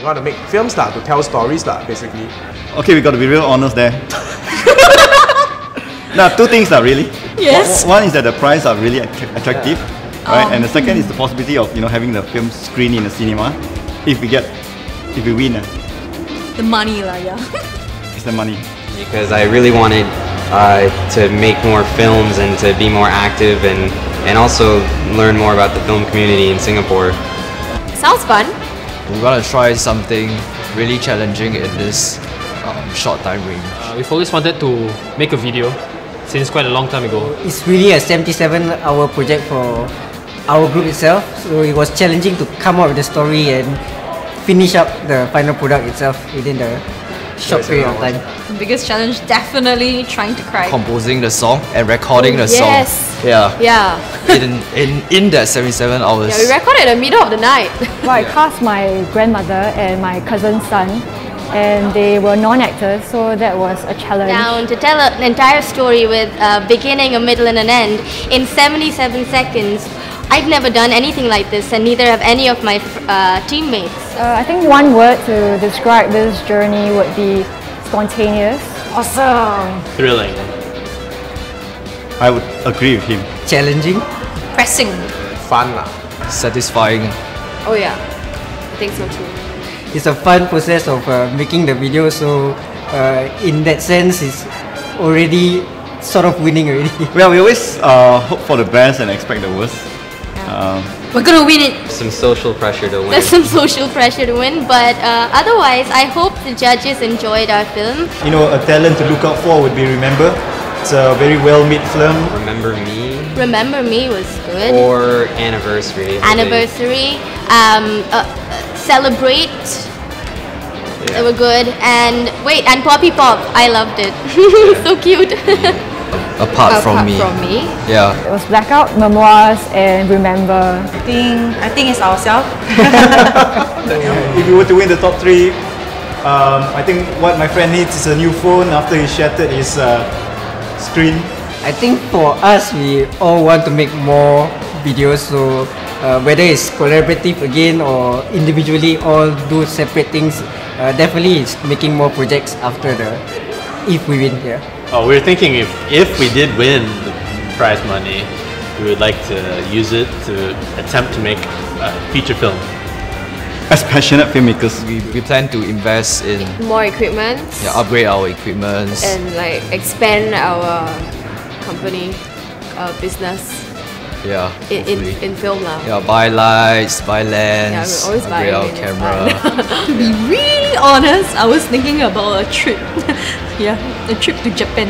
We want to make films lah, to tell stories lah, basically. Okay, we got to be real honest there. now, two things are really. Yes. One, one is that the price are really attra- attractive, right? And the second is the possibility of you know having the film screen in the cinema. If we get, if we win, uh, The money lah, yeah. it's the money. because I really wanted uh, to make more films and to be more active and, and also learn more about the film community in Singapore. Sounds fun. We're gonna try something really challenging in this um, short time range. Uh, we've always wanted to make a video since quite a long time ago. It's really a 77 hour project for our group itself. So it was challenging to come up with the story and finish up the final product itself within the short period of time. The biggest challenge definitely trying to cry. Composing the song and recording Oh, the song. yes. Yeah. Yeah. In, in in that 77 hours. Yeah, we recorded in the middle of the night. Well, I cast my grandmother and my cousin's son, and they were non-actors, so that was a challenge. down to tell an entire story with a beginning, a middle, and an end in 77 seconds. I've never done anything like this, and neither have any of my uh, teammates. Uh, I think one word to describe this journey would be spontaneous. awesome. Thrilling. I would agree with him. Challenging. Pressing. Fun. Satisfying. Oh yeah. I think so too. It's a fun process of uh, making the video. So uh, in that sense, it's already sort of winning already. Well, we always uh, hope for the best and expect the worst. Um, We're gonna win it. Some social pressure to win. There's some social pressure to win, but uh, otherwise, I hope the judges enjoyed our film. You know, a talent to look out for would be Remember. It's a very well-made film. Remember Me Remember Me was good. or Anniversary. Anniversary, um, uh, uh, Celebrate, they were good. And wait, and Poppy Pop, I loved it. so cute. Apart, from me. From me. Yeah. It was Blackout, Memoirs, and Remember. I think I think it's ourselves. If you were to win the top three, um, I think what my friend needs is a new phone after he shattered his uh, screen. I think for us, we all want to make more videos. So uh, whether it's collaborative again or individually, all do separate things. Uh, definitely, it's making more projects after the if we win. Yeah. Oh, we are thinking if if we did win the prize money, we would like to use it to attempt to make a feature film. as passionate filmmakers, We, we plan to invest in More equipment. yeah, upgrade our equipment. And like expand our company uh, business yeah. in, in, in film lah. Yeah, buy lights, buy Yeah, lens, we always buy our camera. to be really honest, I was thinking about a trip. yeah, a trip to Japan.